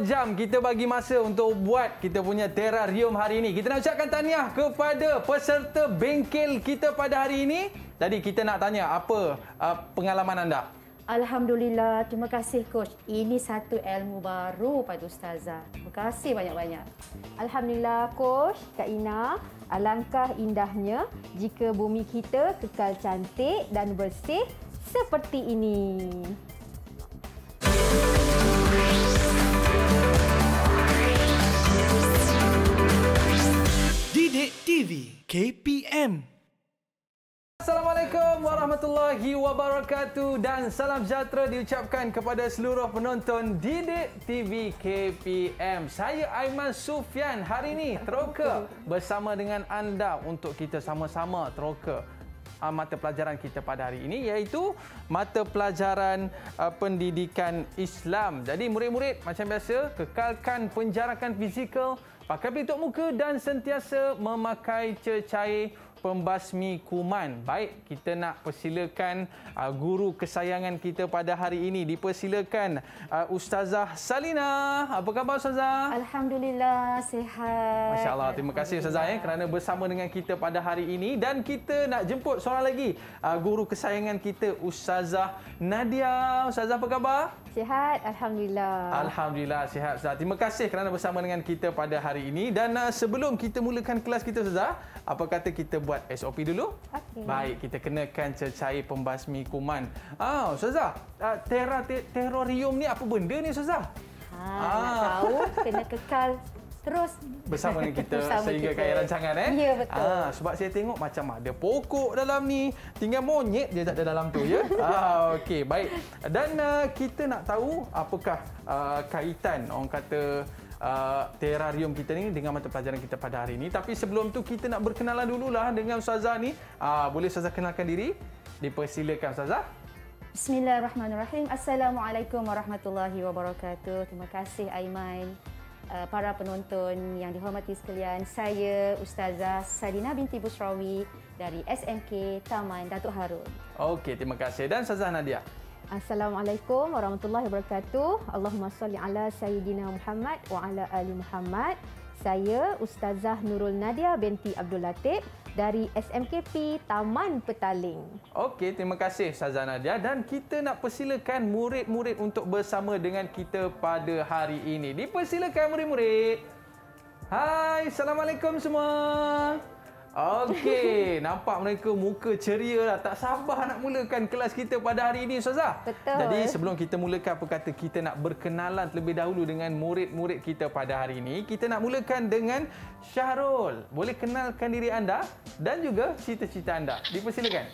jam kita bagi masa untuk buat kita punya terrarium hari ini. Kita nak ucapkan tahniah kepada peserta bengkel kita pada hari ini. Jadi kita nak tanya apa uh, pengalaman anda? Alhamdulillah, terima kasih coach. Ini satu ilmu baru pada ustazah. Terima kasih banyak-banyak. Alhamdulillah coach, Kak Ina, alangkah indahnya jika bumi kita kekal cantik dan bersih seperti ini. Didik TV KPM Assalamualaikum warahmatullahi wabarakatuh dan salam sejahtera diucapkan kepada seluruh penonton Didik TV KPM. Saya Aiman Sufian hari ini teroka bersama dengan anda untuk kita sama-sama teroka uh, mata pelajaran kita pada hari ini iaitu mata pelajaran uh, pendidikan Islam. Jadi murid-murid macam biasa kekalkan penjarakan fizikal, pakai pelitup muka dan sentiasa memakai cecair pembasmi kuman. Baik, kita nak persilakan uh, guru kesayangan kita pada hari ini. Dipersilakan uh, Ustazah Salina. Apa khabar Ustazah? Alhamdulillah, sihat. Masya Allah. Terima kasih Ustazah ya, kerana bersama dengan kita pada hari ini. Dan kita nak jemput seorang lagi. Uh, guru kesayangan kita Ustazah Nadia. Ustazah apa khabar? Sihat, Alhamdulillah. Alhamdulillah sihat Ustazah. Terima kasih kerana bersama dengan kita pada hari ini. Dan uh, sebelum kita mulakan kelas kita Ustazah, apa kata kita buat SOP dulu? Okey. Baik, kita kenakan cecair pembasmi kuman. Ah, Ustazah, uh, tera te- terrorium ni apa benda ni Ustazah? Ha, nak Ah. tahu kena kekal terus bersama dengan kita Bersama sehingga kita. ke akhir rancangan eh. Ya, betul. Ah, sebab saya tengok macam ada pokok dalam ni, tinggal monyet je tak ada dalam tu ya. ah, okey, baik. Dan uh, kita nak tahu apakah uh, kaitan orang kata Uh, terrarium kita ni dengan mata pelajaran kita pada hari ini. Tapi sebelum tu kita nak berkenalan dululah dengan Ustazah ni. Uh, boleh Ustazah kenalkan diri? Dipersilakan Ustazah. Bismillahirrahmanirrahim. Assalamualaikum warahmatullahi wabarakatuh. Terima kasih Aiman. Uh, para penonton yang dihormati sekalian, saya Ustazah Sadina binti Busrawi dari SMK Taman Datuk Harun. Okey, terima kasih. Dan Ustazah Nadia. Assalamualaikum warahmatullahi wabarakatuh. Allahumma salli ala Sayyidina Muhammad wa ala ali Muhammad. Saya Ustazah Nurul Nadia binti Abdul Latif dari SMKP Taman Petaling. Okey, terima kasih Ustazah Nadia dan kita nak persilakan murid-murid untuk bersama dengan kita pada hari ini. Dipersilakan murid-murid. Hai, Assalamualaikum semua. Okey, nampak mereka muka ceria lah. Tak sabar nak mulakan kelas kita pada hari ini Ustazah. Betul. Jadi sebelum kita mulakan apa kata kita nak berkenalan terlebih dahulu dengan murid-murid kita pada hari ini. Kita nak mulakan dengan Syahrul. Boleh kenalkan diri anda dan juga cita-cita anda. Dipersilakan.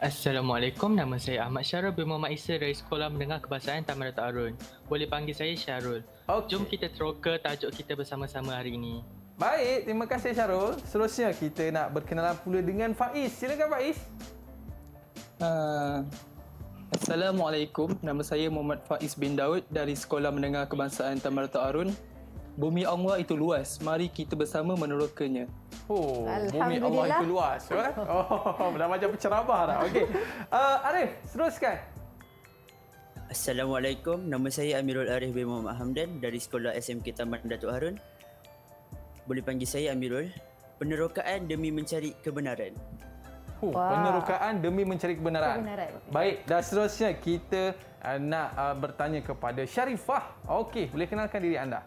Assalamualaikum, nama saya Ahmad Syarul bin Muhammad Isa dari Sekolah Menengah Kebahasaan Taman Datuk Arun. Boleh panggil saya Syarul. Okey. Jom kita teroka tajuk kita bersama-sama hari ini. Baik, terima kasih Syarul. Seterusnya kita nak berkenalan pula dengan Faiz. Silakan Faiz. Uh, Assalamualaikum, nama saya Muhammad Faiz bin Daud dari Sekolah Menengah Kebangsaan Taman Arun. Bumi Allah itu luas, mari kita bersama menerokanya. Oh, bumi Allah itu luas. eh? Oh, dah macam penceramah dah. Okey. Uh, Arif, teruskan. Assalamualaikum, nama saya Amirul Arif bin Muhammad Hamdan dari Sekolah SMK Taman Datuk Harun. Boleh panggil saya Amirul. Penerokaan demi mencari kebenaran. Huh, Wah. penerokaan demi mencari kebenaran. Kebenaran. Baik, dan seterusnya kita uh, nak uh, bertanya kepada Syarifah. Okey, boleh kenalkan diri anda.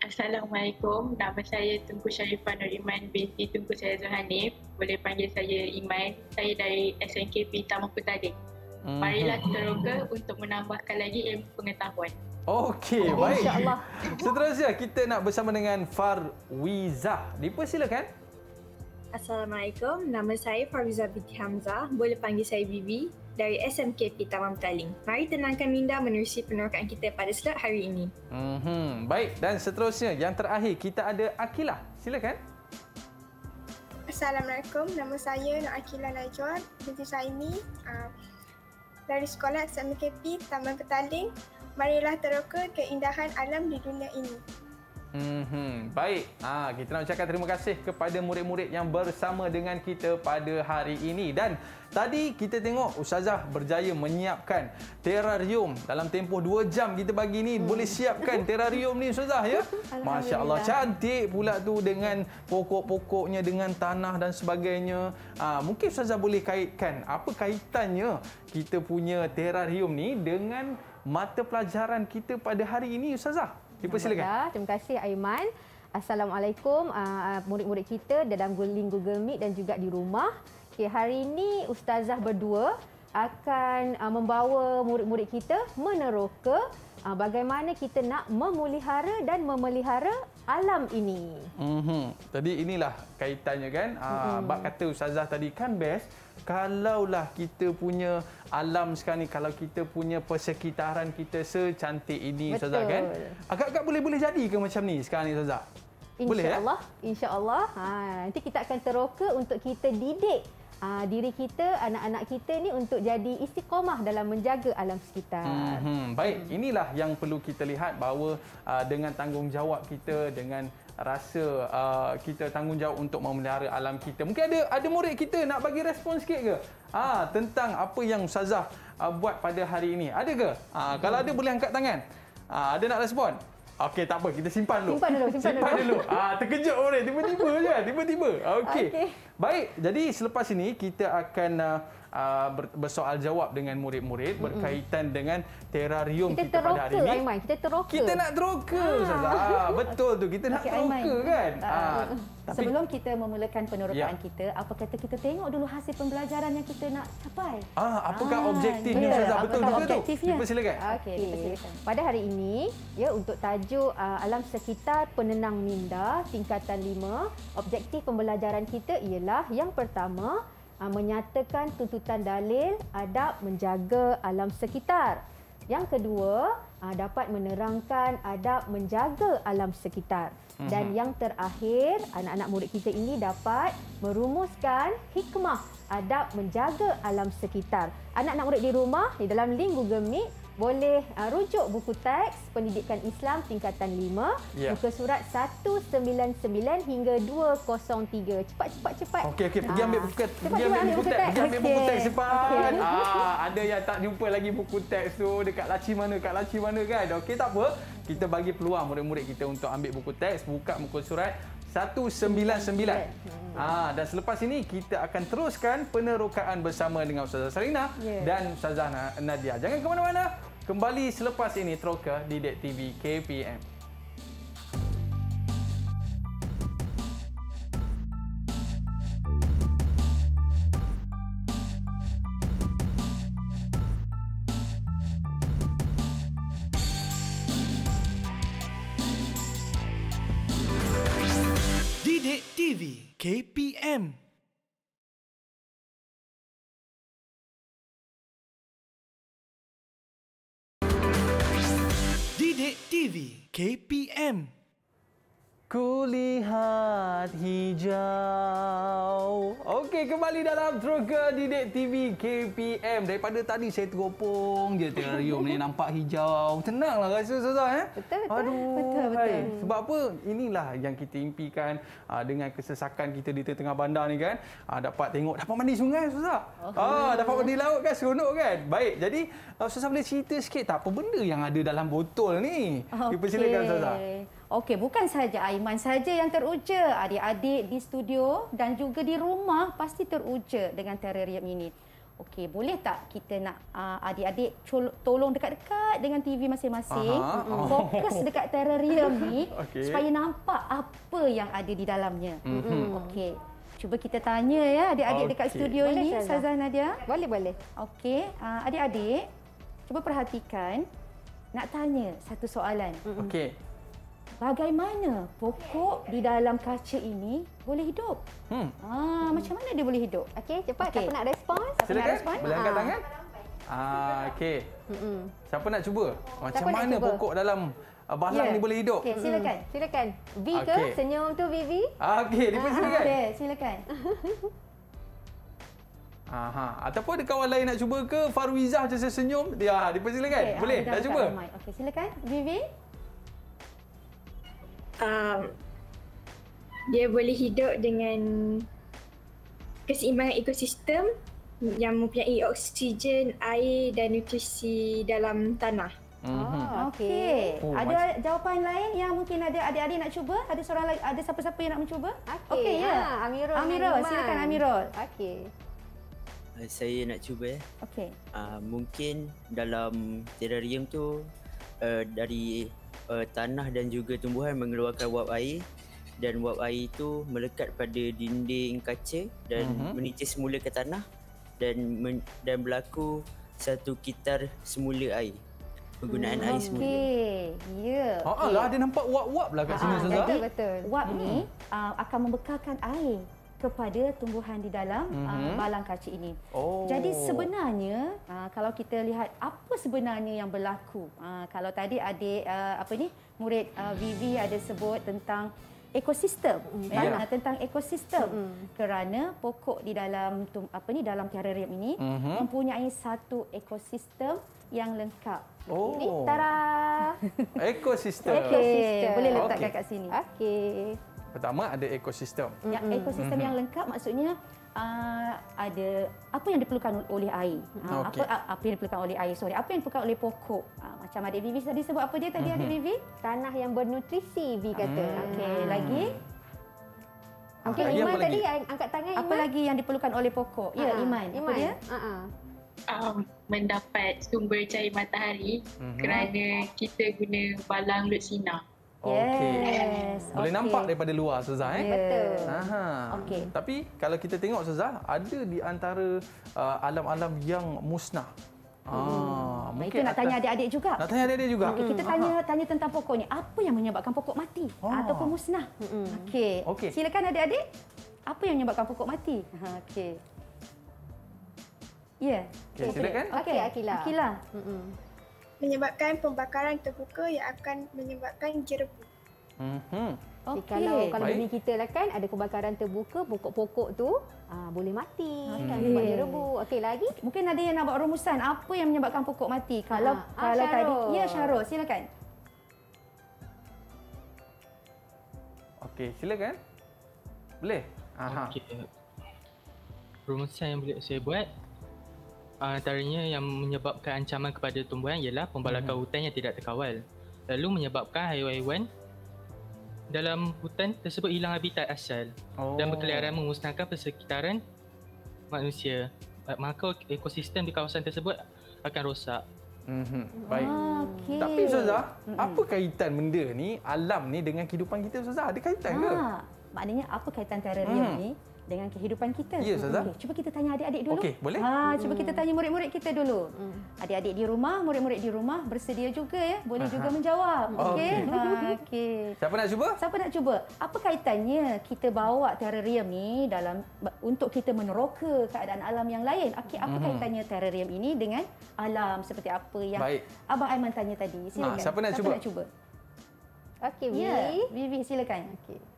Assalamualaikum, nama saya Tunku Sharifah Nur Iman binti Tunku Syazul Hanif. Boleh panggil saya Iman. Saya dari SNKP Taman Petaling. Mhm. Marilah teroka untuk menambahkan lagi ilmu pengetahuan. Okey, baik. InsyaAllah. Seterusnya kita nak bersama dengan Farwizah. Dipersilakan. Assalamualaikum, nama saya Farwiza binti Hamzah. Boleh panggil saya Bibi dari SMKP Taman Petaling. Mari tenangkan minda menerusi penerokaan kita pada slot hari ini. Mhm. Baik, dan seterusnya yang terakhir kita ada Akilah. Silakan. Assalamualaikum, nama saya Nur Akila Najwan binti Saimi uh, dari Sekolah SMKP Taman Petaling. Marilah teroka keindahan alam di dunia ini. Hmm, baik. Ha, kita nak ucapkan terima kasih kepada murid-murid yang bersama dengan kita pada hari ini. Dan tadi kita tengok Ustazah berjaya menyiapkan terrarium. Dalam tempoh 2 jam kita bagi ni hmm. boleh siapkan terrarium ni Ustazah ya. Masya Allah cantik pula tu dengan pokok-pokoknya, dengan tanah dan sebagainya. Ha, mungkin Ustazah boleh kaitkan apa kaitannya kita punya terrarium ni dengan mata pelajaran kita pada hari ini Ustazah. Dipersilakan. Terima kasih Aiman. Assalamualaikum uh, murid-murid kita dalam link Google Meet dan juga di rumah. Okay, hari ini Ustazah berdua akan uh, membawa murid-murid kita meneroka uh, bagaimana kita nak memelihara dan memelihara alam ini. Mm-hmm. Tadi inilah kaitannya kan. Mm-hmm. Uh, bak kata Ustazah tadi kan best kalaulah kita punya alam sekarang ni kalau kita punya persekitaran kita secantik ini Betul. Ustazah kan agak-agak boleh-boleh jadi ke macam ni sekarang ni Ustazah boleh insyaallah ya? insyaallah ha nanti kita akan teroka untuk kita didik uh, diri kita, anak-anak kita ni untuk jadi istiqomah dalam menjaga alam sekitar. Hmm, baik, inilah yang perlu kita lihat bahawa uh, dengan tanggungjawab kita, dengan rasa uh, kita tanggungjawab untuk memelihara alam kita. Mungkin ada ada murid kita nak bagi respon sikit ke? Ah tentang apa yang Ustazah uh, buat pada hari ini. Ada ke? Ah kalau ada boleh angkat tangan. Ah ada nak respon? Okey, tak apa. Kita simpan dulu. Simpan dulu. Simpan, simpan dulu. dulu. Ah, terkejut orang. Tiba-tiba je. Tiba-tiba. Okey. Okay. Baik. Jadi, selepas ini, kita akan uh, uh, bersoal jawab dengan murid-murid mm-hmm. berkaitan dengan terrarium kita, kita pada hari ini. Aiman. Kita teroka. Kita nak teroka. Ah. ah betul tu. Kita nak okay, teroka kan. Uh, ah. Tapi, Sebelum kita memulakan penerokaan ya. kita, apa kata kita tengok dulu hasil pembelajaran yang kita nak capai. Ah, apakah ah, objektifnya ya. Ustazah? Betul juga tu. Dipersilakan. Okey, okay. Pada hari ini, ya untuk tajuk uh, alam sekitar penenang minda tingkatan 5, objektif pembelajaran kita ialah yang pertama, Ah, menyatakan tuntutan dalil adab menjaga alam sekitar. Yang kedua, ah, dapat menerangkan adab menjaga alam sekitar. Dan mhm. yang terakhir, anak-anak murid kita ini dapat merumuskan hikmah adab menjaga alam sekitar. Anak-anak murid di rumah, di dalam link Google Meet, boleh uh, rujuk buku teks Pendidikan Islam tingkatan 5 yeah. muka surat 199 hingga 203 cepat cepat cepat okey okey pergi ambil buku teks pergi ambil buku teks pergi ambil buku teks cepat okay. ah ada yang tak jumpa lagi buku teks tu dekat laci mana dekat laci mana kan okey tak apa kita bagi peluang murid-murid kita untuk ambil buku teks buka muka surat 199. Ah dan selepas ini kita akan teruskan penerokaan bersama dengan Ustazah Sarina yeah. dan Ustazah Nadia. Jangan ke mana-mana. Kembali selepas ini Troka di Dek TV KPM. KPM KPM Kulihat hijau. Okey, kembali dalam Troka Didik TV KPM. Daripada tadi saya teropong je terrarium ni nampak hijau. Tenanglah rasa Ustazah eh. Betul betul. Aduh, betul betul. Hai. Sebab apa? Inilah yang kita impikan uh, dengan kesesakan kita di tengah bandar ni kan. Uh, dapat tengok dapat mandi sungai Ustazah. Oh. Ah, dapat mandi laut kan seronok kan. Baik, jadi Ustazah boleh cerita sikit tak apa benda yang ada dalam botol ni? Okay. Dipersilakan Ustazah. Okey, bukan saja Aiman saja yang teruja. Adik-adik di studio dan juga di rumah pasti teruja dengan terrarium ini. Okey, boleh tak kita nak uh, adik-adik tolong dekat-dekat dengan TV masing-masing. Oh. Fokus dekat terrarium ni okay. supaya nampak apa yang ada di dalamnya. Mm-hmm. Okey. Cuba kita tanya ya adik-adik okay. dekat studio boleh, ini, Sazah Nadia. Boleh, boleh. Okey, uh, adik-adik cuba perhatikan. Nak tanya satu soalan. Okey bagaimana pokok di dalam kaca ini boleh hidup? Hmm. Ah, macam mana dia boleh hidup? Okey, cepat. Okay. Siapa nak respon? Siapa nak respon? Boleh angkat ah. tangan? Ah, okey. Siapa nak cuba? Macam Siapa mana cuba? pokok dalam balang yeah. ni boleh hidup? Okey, silakan. Hmm. Silakan. V ke okay. senyum tu Vivi? Ah, okey, dipersilakan. Okey, silakan. Aha. Ataupun ada kawan lain nak cuba ke Farwizah je senyum? Ya, dipersilakan. Okay, boleh? Ah, nak cuba? Okey, silakan. Vivi? Um, dia boleh hidup dengan keseimbangan ekosistem yang mempunyai oksigen, air dan nutrisi dalam tanah. Ah, okey. Oh, ada jawapan lain yang mungkin ada adik-adik nak cuba? Ada seorang lagi ada siapa-siapa yang nak mencuba? Okey, Okey, ya. ha, Amirul Amirul, Iman. silakan Amirul. Okey. Uh, saya nak cuba ya. Okey. Uh, mungkin dalam terrarium tu uh, dari uh, tanah dan juga tumbuhan mengeluarkan wap air dan wap air itu melekat pada dinding kaca dan uh-huh. menitis semula ke tanah dan men- dan berlaku satu kitar semula air. Penggunaan air semula. Okey. Ya. Ha ah lah dia nampak wap-wap lah kat sini Ah, Ustazah. jadi Betul. wap ni uh, akan membekalkan air kepada tumbuhan di dalam uh, Mhm. balang kaca ini. Oh. Jadi sebenarnya uh, kalau kita lihat apa sebenarnya yang berlaku. Uh, kalau tadi adik uh, apa ni murid uh, Vivi ada sebut tentang ekosistem Ya. ya. tentang ekosistem kerana pokok di dalam tum, apa ni dalam terrarium ini Mhm. mempunyai satu ekosistem yang lengkap. Oh. Ini tara. Ekosistem. Okey, boleh Okey. letakkan kat sini. Okey. Pertama ada ekosistem. Yang ekosistem yang lengkap maksudnya uh, ada apa yang diperlukan oleh air. Uh, Okey. apa uh, apa yang diperlukan oleh air, sorry, apa yang diperlukan oleh pokok. Uh, macam adik Vivi tadi sebut apa dia tadi adik Vivi? Tanah yang bernutrisi, Vi kata. Okey, lagi Okey, Lagi Iman apa tadi lagi? ang- angkat tangan apa Iman. lagi yang diperlukan oleh pokok? Ya, Ha, Iman. Apa Iman. dia? Ha ah. um, mendapat sumber cahaya matahari Mhm. kerana kita guna balang lut sinar. Okey. Yes. Boleh okey. nampak daripada luar Ustazah eh. Betul. Aha. Okey. Tapi kalau kita tengok Ustazah, ada di antara uh, alam-alam yang musnah. Ah, Hmm. Itu nak tanya adik-adik juga. Nak tanya adik-adik juga. Okey, kita tanya tanya tentang pokok ni. Apa yang menyebabkan pokok mati Oh. ataupun musnah? Okey. Okey. Silakan adik-adik. Apa yang menyebabkan pokok mati? Ha, okey. Ya. Okey, silakan. Okey, Akila. Akila. Mm-mm. Menyebabkan pembakaran terbuka yang akan menyebabkan jerebu. Mhm. Jadi Okey. kalau kalau Baik. bumi kita lah kan ada kebakaran terbuka, pokok-pokok tu ah, boleh mati kan Okey. sebab dia rebu. Okey lagi. Mungkin ada yang nak buat rumusan apa yang menyebabkan pokok mati. Kalau Ah, ah, kalau tadi Syarul. ya Syarul, silakan. Okey, silakan. Boleh? Aha. Okey. Rumusan yang boleh saya buat antaranya yang menyebabkan ancaman kepada tumbuhan ialah pembalakan Mhm. hutan yang tidak terkawal. Lalu menyebabkan haiwan-haiwan dalam hutan tersebut hilang habitat asal Oh. dan berkeliaran memusnahkan persekitaran manusia. Uh, Maka ekosistem di kawasan tersebut akan rosak. Mhm. Baik. Ah, Okey. Tapi Ustazah, apa kaitan benda ni, alam ni dengan kehidupan kita Ustazah? Ada kaitan ke? Ha, maknanya apa kaitan terrarium Hmm. ni dengan kehidupan kita? Ya, Ustazah. Okey, cuba kita tanya adik-adik dulu. Okey, boleh? Ha, cuba kita tanya murid-murid kita dulu. Adik-adik di rumah, murid-murid di rumah bersedia juga ya, boleh Aha. juga menjawab. Okey. Okey. Ha, okey. Siapa nak cuba? Siapa nak cuba? Apa kaitannya kita bawa terrarium ni dalam untuk kita meneroka keadaan alam yang lain? Okey, apa Mhm. kaitannya terrarium ini dengan alam seperti apa yang Baik. Abang Aiman tanya tadi? Silakan. siapa nak cuba? Nak cuba? Okey, Vi. Ya, Vivi silakan. Okey.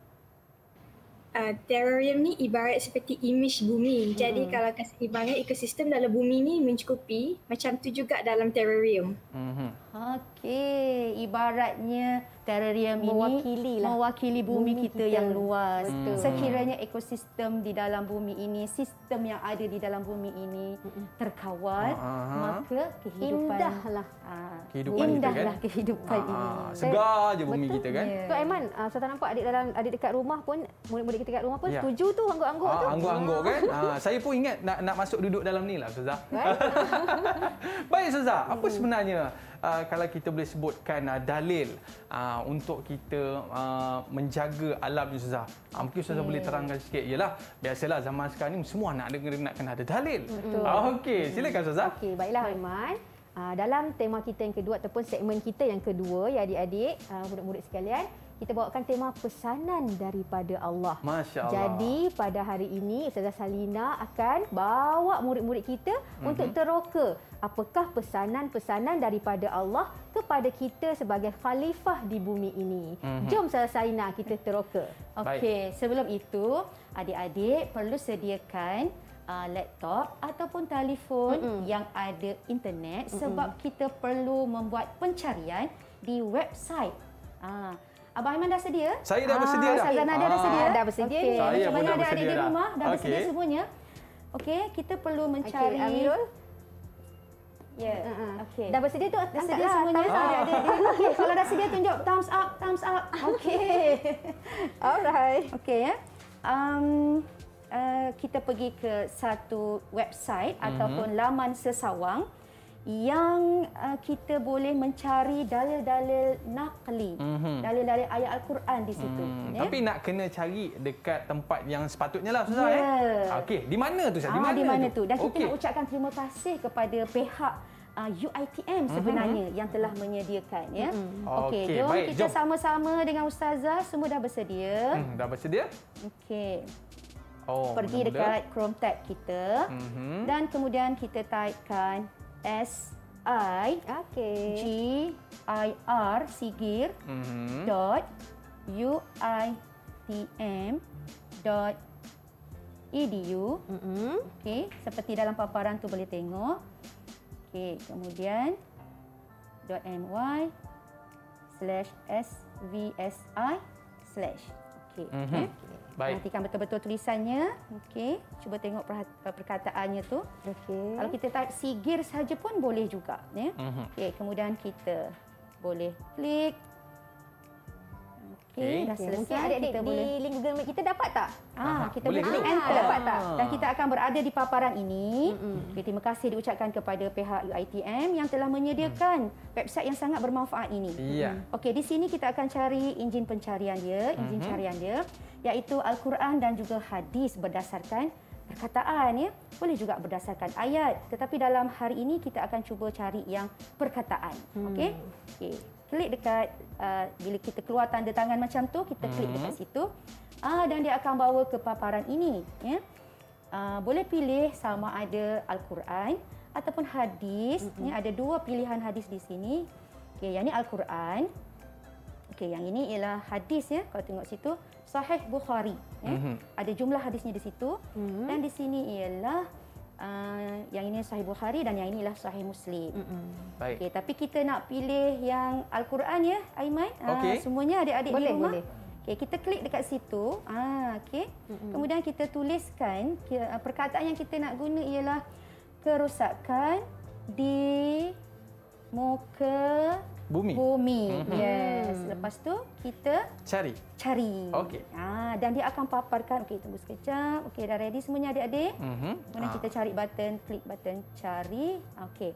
Uh, terrarium ni ibarat seperti imej bumi. Jadi kalau keseimbangan ekosistem dalam bumi ni mencukupi, macam tu juga dalam terrarium. Mhm. Okey, ibaratnya terrarium Mewakili ini lah. mewakili bumi, Bumi kita, kita. yang luas. Betul. Sekiranya ekosistem di dalam bumi ini, sistem yang ada di dalam bumi ini terkawal, Aha. maka kehidupan Indahlah. Ah, Kehidupan kita, indahlah kan? kehidupan Ah, ini. segar je bumi Betul. kita kan? So Aiman, uh, Sultan nampak adik dalam adik dekat rumah pun murid-murid kita dekat rumah pun Ya. setuju tu angguk-angguk tu. Ah, angguk-angguk kan? Ah, saya pun ingat nak nak masuk duduk dalam ni lah Ustazah. Baik Ustazah, apa sebenarnya uh, kalau kita boleh sebutkan uh, dalil uh, untuk kita uh, menjaga alam ni Ustazah? Uh, mungkin Ustazah boleh terangkan sikit. Yalah, biasalah zaman sekarang ni semua nak dengar nak kena ada dalil. Betul. Ah, Okey, silakan Ustazah. Okey, baiklah Aiman. Uh, dalam tema kita yang kedua ataupun segmen kita yang kedua ya adik-adik, uh, murid-murid sekalian, kita bawakan tema pesanan daripada Allah. Masya Allah. Jadi pada hari ini Ustazah Salina akan bawa murid-murid kita Mhm. mm-hmm. untuk teroka apakah pesanan-pesanan daripada Allah kepada kita sebagai khalifah di bumi ini. Mhm. Mm-hmm. Jom Ustazah Salina kita teroka. Okey, sebelum itu adik-adik perlu sediakan uh, laptop ataupun telefon Mm-mm. yang ada internet sebab kita perlu membuat pencarian di website. Ah, Abang Aiman dah sedia? Saya dah bersedia dah. Ustazah Nadia dah Ah. sedia? Dah bersedia Okey. ni. Saya Macam pun mana dah adik-adik bersedia di dah. rumah dah bersedia Okey. semuanya? Okey, kita perlu mencari Amirul. Ya. Uh-uh. Okey. Dah bersedia tu Dah sedia semuanya thumbs up. adik-adik dia. Okey, kalau dah sedia tunjuk thumbs up, thumbs up. Okey. Alright. Okey ya. Um, uh, kita pergi ke satu website Mhm. ataupun laman sesawang yang uh, kita boleh mencari dalil-dalil naqli, Mhm. dalil-dalil ayat al-Quran di situ. Hmm, ya. Tapi nak kena cari dekat tempat yang sepatutnya lah Ustazah Ya. eh. Okey, di mana tu Ustaz? Di Ah, mana, di mana tu? Dan kita Okey. nak ucapkan terima kasih kepada pihak uh, UiTM sebenarnya yang telah menyediakan ya. Okey, Okey, jom baik, kita jom. sama-sama dengan ustazah semua dah bersedia. Hmm, dah bersedia? Okey. Oh, Pergi mula-mula. dekat Chrome tab kita Mhm. dan kemudian kita typekan S I. G I R Sigir Mhm. dot U I T M dot edu Mm-mm. Okey, seperti dalam paparan tu boleh tengok. Okey, kemudian .my slash svsi slash. Okey. Mhm. eh. Baik. Perhatikan betul-betul tulisannya. Okey, cuba tengok perkataannya tu. Okey. Kalau kita type sigir saja pun boleh juga, ya. Mhm. Okey, kemudian kita boleh klik. Okey. Dah selesai. Mungkin adik-adik kita di boleh link Google Meet kita dapat tak? Ah, Aha, kita boleh klik enter. Ah, dapat tak? Dan kita akan berada di paparan ini. Mm-mm. Okay, terima kasih diucapkan kepada pihak UiTM yang telah menyediakan website yang sangat bermanfaat ini. Iya. Okey, di sini kita akan cari enjin pencarian dia, enjin Mhm. carian dia iaitu Al-Quran dan juga hadis berdasarkan perkataan ya. Boleh juga berdasarkan ayat, tetapi dalam hari ini kita akan cuba cari yang perkataan. Okey? Okey. Klik dekat uh, bila kita keluar tanda tangan macam tu, kita klik Mhm. dekat situ. Ah dan dia akan bawa ke paparan ini, ya. Uh, boleh pilih sama ada Al-Quran ataupun hadis. Ya, ada dua pilihan hadis di sini. Okey, yang ni Al-Quran. Okey, yang ini ialah hadis ya. Kalau tengok situ, Sahih Bukhari. Ya. Mhm. Ada jumlah hadisnya di situ. Mhm. Dan di sini ialah uh, yang ini Sahih Bukhari dan yang ini ialah Sahih Muslim. Mm-mm. Baik. Okey, tapi kita nak pilih yang Al-Quran ya, Aiman. Ah, Okey. semuanya adik-adik di Boleh, rumah. boleh. Okey, kita klik dekat situ. Ah, okey. Kemudian kita tuliskan ah, perkataan yang kita nak guna ialah kerosakan di muka Bumi. bumi. Mhm. Yes. Lepas tu kita Cari. cari. Okey. Ah, dan dia akan paparkan. Okey, tunggu sekejap. Okey, dah ready semuanya adik-adik? Mhm. Kemudian Ah. kita cari button, klik button cari. Okey.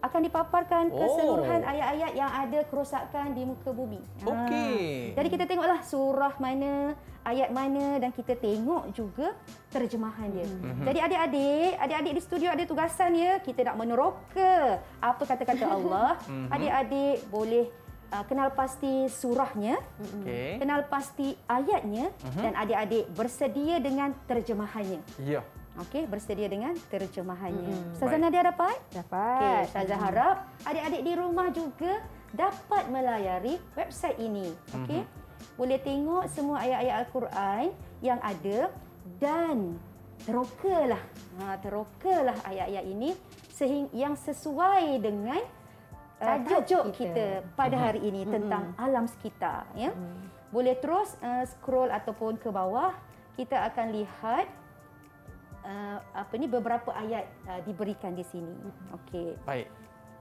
Akan dipaparkan Oh. keseluruhan ayat-ayat yang ada kerosakan di muka bumi. Okey. Jadi kita tengoklah surah mana, ayat mana dan kita tengok juga terjemahan dia. Mhm. Jadi adik-adik, adik-adik di studio ada tugasan ya. Kita nak meneroka apa kata-kata Allah. Mhm. Adik-adik boleh uh, kenal pasti surahnya, Okey. kenal pasti ayatnya Mhm. dan adik-adik bersedia dengan terjemahannya. Ya. Okey, bersedia dengan terjemahannya. Mm-mm. Ustazah Baik. Nadia dapat? Okey, Dapat. Ustazah harap adik-adik di rumah juga dapat melayari website ini. Okey. Boleh tengok semua ayat-ayat Al-Quran yang ada dan terokalah. Ha, terokalah ayat-ayat ini sehingga yang sesuai dengan uh, Tajuk tajuk kita. kita, pada hari ini tentang alam sekitar, ya. Boleh terus uh, scroll ataupun ke bawah kita akan lihat uh, apa ni beberapa ayat uh, diberikan di sini. Okey. Baik.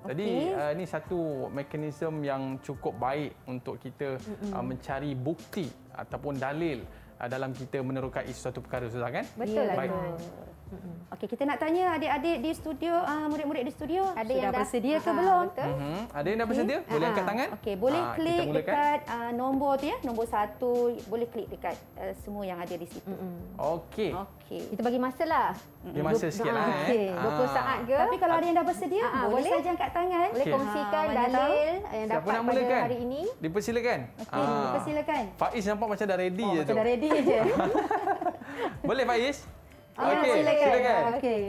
Jadi Okey. uh, ini satu mekanisme yang cukup baik untuk kita uh, mencari bukti ataupun dalil uh, dalam kita menerokai sesuatu perkara Ustazah kan? Betul lah Baik. Tu. Okey, kita nak tanya adik-adik di studio, uh, murid-murid di studio, Ada sudah yang dah bersedia ke Ah, belum? Betul. Mhm. Ada yang dah bersedia? Boleh angkat tangan? Okey, boleh kita klik dekat uh, nombor tu ya, nombor satu, boleh klik dekat uh, semua yang ada di situ. Okey. Okey. Kita bagi masa lah. Dia masa sikit lah eh. Okey, 20 Ah. saat ke? Tapi kalau ada yang dah bersedia, ah, boleh, boleh. saja angkat tangan. Boleh Okey. kongsikan mana dalil yang dapat nak pada mulakan? hari ini. Dipersilakan. Okey, Ah. persilakan. Faiz nampak macam dah ready Oh, je macam tu. dah ready je. Boleh Faiz? Ah, Okey, silakan. Okey.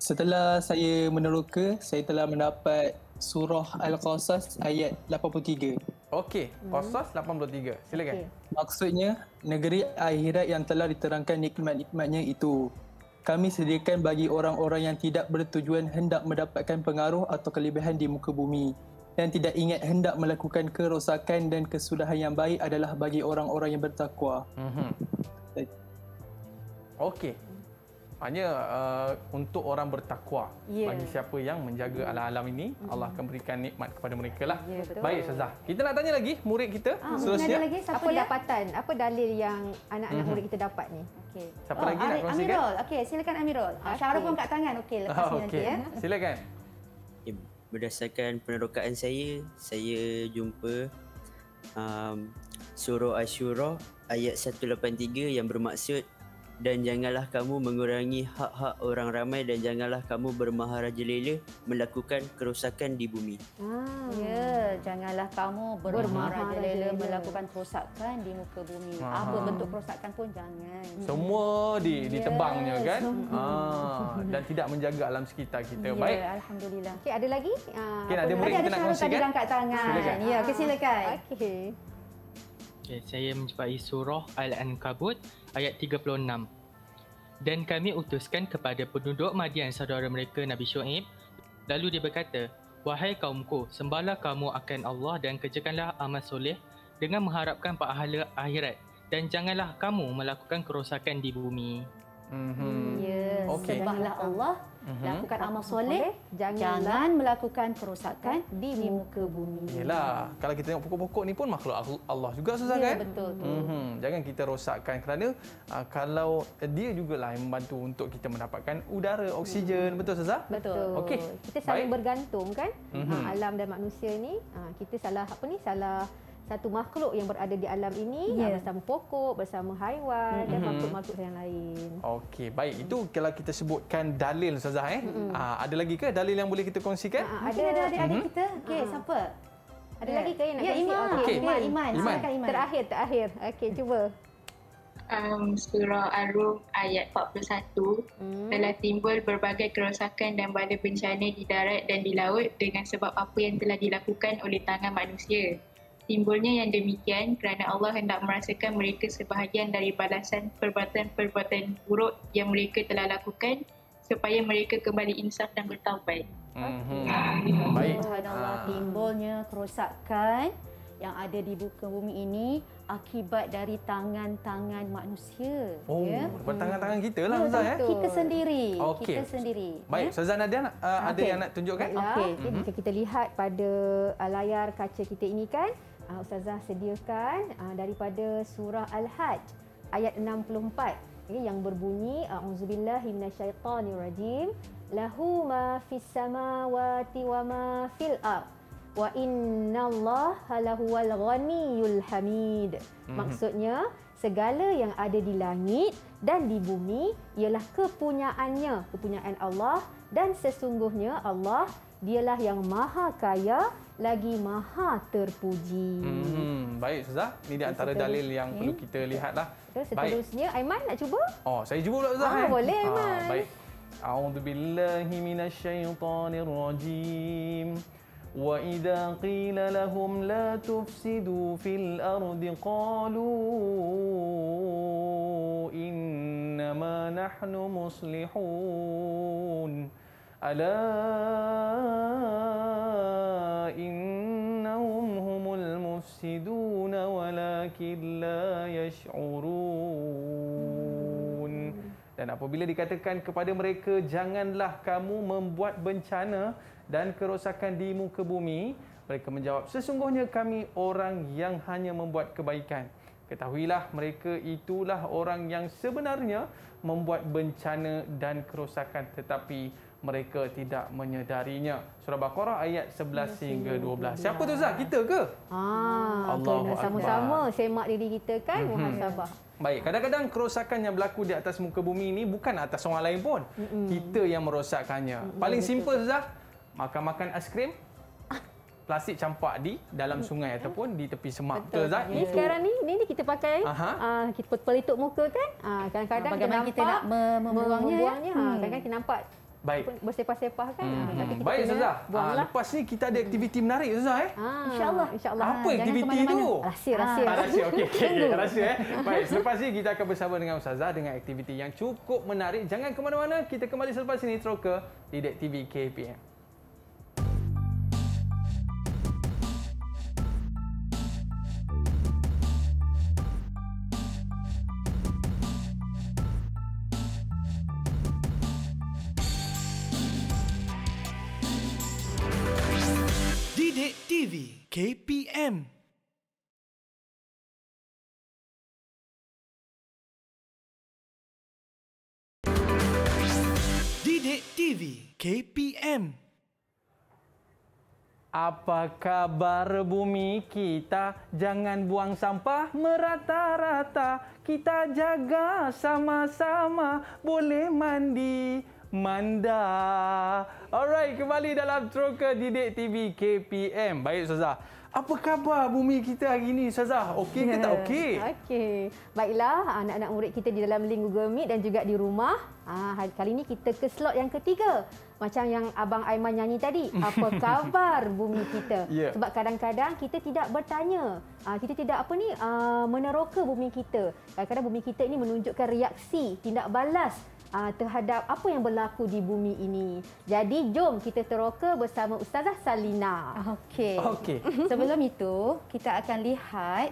Setelah saya meneroka, saya telah mendapat surah Al-Qasas ayat 83. Okey, Qasas 83. Silakan. Okey. Maksudnya, negeri akhirat yang telah diterangkan nikmat-nikmatnya itu. Kami sediakan bagi orang-orang yang tidak bertujuan hendak mendapatkan pengaruh atau kelebihan di muka bumi. Yang tidak ingat hendak melakukan kerosakan dan kesudahan yang baik adalah bagi orang-orang yang bertakwa. Mhm. Okey. Hanya uh, untuk orang bertakwa. Ya. Bagi siapa yang menjaga alam-alam ini, Allah akan berikan nikmat kepada mereka lah. Ya, betul. Baik, Ustazah. Kita nak tanya lagi murid kita Ah, mungkin seterusnya. ada lagi siapa apa dapatan? Apa dalil yang anak-anak Mhm. murid kita dapat ni? Okey. Siapa lagi nak Ami- kongsikan? Amirul. Okey, silakan Amirul. Ah, Syahrul pun kat tangan. Okey, lepas Ah, ni nanti okey. ya. Silakan. Berdasarkan penerokaan saya, saya jumpa um, surah Ashura ayat 183 yang bermaksud dan janganlah kamu mengurangi hak-hak orang ramai dan janganlah kamu bermaharajalela melakukan kerosakan di bumi. Ah. Ya, janganlah kamu Bermarajalela. melakukan kerosakan di muka bumi. Aha. Apa bentuk kerosakan pun jangan. Semua di ditebangnya Yes. kan. Ah, dan tidak menjaga alam sekitar kita. Ya, Baik. Alhamdulillah. Okey, ada lagi? Ah, Okey, nak ada murid Ada kita ada nak kongsikan. dah angkat tangan. Silakan. Ya, okey silakan. Okey. Okay, saya menjumpai surah Al-Ankabut ayat 36. Dan kami utuskan kepada penduduk Madian saudara mereka Nabi Shu'aib. Lalu dia berkata, Wahai kaumku, sembahlah kamu akan Allah dan kerjakanlah amal soleh dengan mengharapkan pahala akhirat. Dan janganlah kamu melakukan kerosakan di bumi. Mhm. Ya, Okey. sembahlah Allah, Mhm. lakukan amal soleh, Janganlah jangan melakukan kerosakan di muka bumi. Yelah, kalau kita tengok pokok-pokok ni pun makhluk Allah juga Ustazah Ya, kan? betul tu. Mhm. Jangan kita rosakkan kerana uh, kalau dia jugalah yang membantu untuk kita mendapatkan udara, oksigen. Betul Ustazah? Betul. Okey. Kita saling Baik. bergantung kan? Mhm. Ah, alam dan manusia ni, ah, kita salah apa ni? Salah satu makhluk yang berada di alam ini Ya. ah, bersama pokok, bersama haiwan dan Mhm. makhluk-makhluk yang lain. Okey, baik. Itu kalau kita sebutkan dalil Ustazah eh. Ah, ada lagi ke dalil yang boleh kita kongsikan? Ah, Mungkin ada adik-adik Mhm. kita. Okey, Ah. siapa? Ada lagi ke yang nak kongsi? Iman. Okey, Okey. Iman, Iman. Iman. Silakan Iman. Terakhir, terakhir. Okey, cuba. Um, surah Ar-Rum ayat 41 Hmm. telah timbul berbagai kerosakan dan bala bencana di darat dan di laut dengan sebab apa yang telah dilakukan oleh tangan manusia. Timbulnya yang demikian kerana Allah hendak merasakan mereka sebahagian dari balasan perbuatan-perbuatan buruk yang mereka telah lakukan supaya mereka kembali insaf dan bertaubat. Mhm. Baik. Subhanallah, Ah. timbulnya kerosakan yang ada di muka bumi ini akibat dari tangan-tangan manusia. Oh, ya. daripada tangan-tangan kita lah Ya, eh. betul. Kita sendiri. Okey. Kita sendiri. Baik, ya. Ustazah Nadia uh, ada Okey. yang nak tunjukkan? Okey. okay. jika kita lihat pada uh, layar kaca kita ini kan, uh, Ustazah sediakan uh, daripada surah Al-Hajj ayat 64 okay, yang berbunyi A'udzubillahi minasyaitonirrajim lahu ma fis samawati wa ma fil ard wa innallaha lahuwal ghaniyyul hamid. Mhm. Maksudnya segala yang ada di langit dan di bumi ialah kepunyaannya, kepunyaan Allah dan sesungguhnya Allah dialah yang maha kaya lagi maha terpuji. Hmm, baik Ustazah. Ini di antara dalil yang perlu kita lihatlah. Terus seterusnya Aiman nak cuba? Oh, saya cuba pula Ustazah. Ah, eh? boleh, Aiman. baik. A'udzu billahi minasyaitonir rajim. Wa idza qila lahum la tufsidu fil ardi qalu innama nahnu Ala innahum humul mufsidun walakin la yash'urun. Dan apabila dikatakan kepada mereka, janganlah kamu membuat bencana dan kerosakan di muka bumi, mereka menjawab, sesungguhnya kami orang yang hanya membuat kebaikan. Ketahuilah mereka itulah orang yang sebenarnya membuat bencana dan kerosakan tetapi mereka tidak menyedarinya. Surah Baqarah ayat 11 hingga 12. Siapa tu Zat? Kita ke? Ah, Allahu kena sama-sama semak diri kita kan Mhm. muhasabah. Baik, kadang-kadang kerosakan yang berlaku di atas muka bumi ini bukan atas orang lain pun. Mm-mm. Kita yang merosakkannya. Paling simple Zah, makan-makan aiskrim, plastik campak di dalam sungai ataupun di tepi semak. Betul, Zah? Ni sekarang ni, ni, ni kita pakai Aha. ah, kita pelitup muka kan. Ah, kadang-kadang Bagaimana kita kita nampak nak me- membuangnya, ya? membuangnya. Ah, Hmm. kadang-kadang kita nampak Baik. bersepah-sepah kan. Hmm. Ah, Tapi kita Baik Ustazah. Ah, buanglah. lepas ni kita ada aktiviti menarik Ustazah eh. Ah, InsyaAllah. InsyaAllah. Apa Jangan aktiviti ke mana-mana. tu? Rahsia, rahsia. Ah, rahsia. Okey, okey. Tunggu. rahsia eh. Baik, selepas ni kita akan bersama dengan Ustazah dengan aktiviti yang cukup menarik. Jangan ke mana-mana. Kita kembali selepas ini terus ke Didik TV KPM. KPM Didik TV KPM Apa kabar bumi kita? Jangan buang sampah merata-rata. Kita jaga sama-sama. Boleh mandi manda. Alright, kembali dalam Troka Didik TV KPM. Baik Ustazah. Apa khabar bumi kita hari ini Ustazah? Okey ke tak okey? Okey. Baiklah, anak-anak murid kita di dalam link Google Meet dan juga di rumah. Ah, kali ini kita ke slot yang ketiga. Macam yang Abang Aiman nyanyi tadi. Apa khabar bumi kita? Ya. Sebab kadang-kadang kita tidak bertanya. Ah, kita tidak apa ni ah, meneroka bumi kita. Kadang-kadang bumi kita ini menunjukkan reaksi, tindak balas ah, terhadap apa yang berlaku di bumi ini. Jadi jom kita teroka bersama Ustazah Salina. Okey. Okey. Sebelum itu, kita akan lihat